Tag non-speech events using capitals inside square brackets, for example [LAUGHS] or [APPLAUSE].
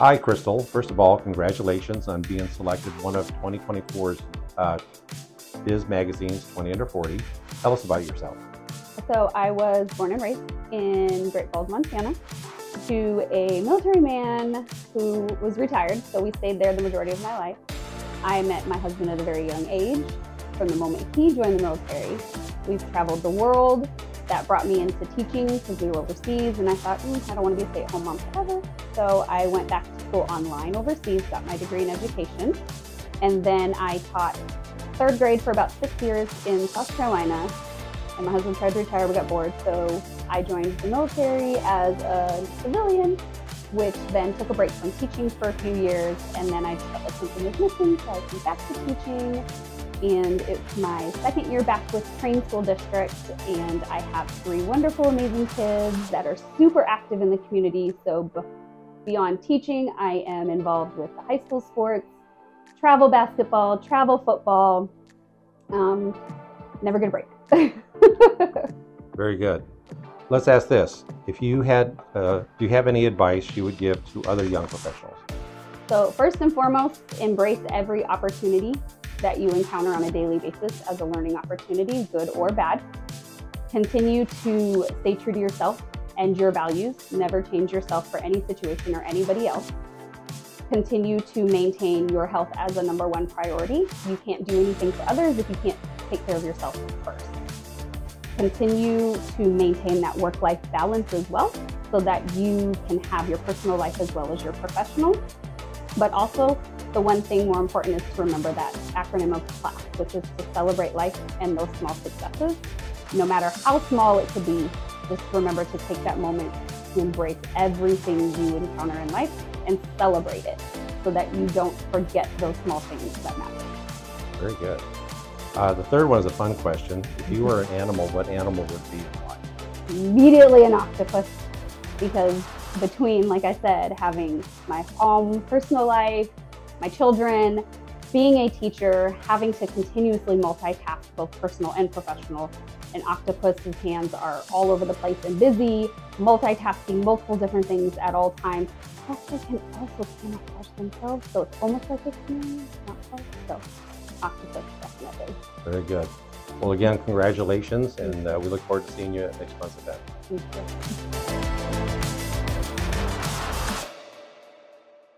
Hi, Crystal. First of all, congratulations on being selected one of 2024's uh, Biz Magazine's 20 Under 40. Tell us about yourself. So I was born and raised in Great Falls, Montana, to a military man who was retired. So we stayed there the majority of my life. I met my husband at a very young age. From the moment he joined the military, we've traveled the world. That brought me into teaching because we were overseas, and I thought, mm, I don't want to be a stay-at-home mom forever. So I went back to school online overseas, got my degree in education, and then I taught third grade for about six years in South Carolina and my husband tried to retire, we got bored, so I joined the military as a civilian, which then took a break from teaching for a few years, and then I felt like something was missing, so I came back to teaching, and it's my second year back with Crane School District, and I have three wonderful, amazing kids that are super active in the community, so beyond teaching, I am involved with the high school sports, travel basketball, travel football, um, never get a break. [LAUGHS] Very good. Let's ask this. If you had, uh, do you have any advice you would give to other young professionals? So first and foremost, embrace every opportunity that you encounter on a daily basis as a learning opportunity, good or bad. Continue to stay true to yourself and your values. Never change yourself for any situation or anybody else. Continue to maintain your health as a number one priority. You can't do anything for others if you can't take care of yourself first continue to maintain that work-life balance as well so that you can have your personal life as well as your professional. But also, the one thing more important is to remember that acronym of CLASS, which is to celebrate life and those small successes. No matter how small it could be, just remember to take that moment to embrace everything you encounter in life and celebrate it so that you don't forget those small things that matter. Very good. Uh, the third one is a fun question. If you were an animal, what animal would be and why? Immediately an octopus, because between, like I said, having my own personal life, my children, being a teacher, having to continuously multitask both personal and professional, an octopus's hands are all over the place and busy, multitasking multiple different things at all times. Plus, they can also camouflage themselves, so it's almost like a chameleon, not quite. So, octopus, definitely. Very good. Well, again, congratulations, and uh, we look forward to seeing you at next month's event. Thank you.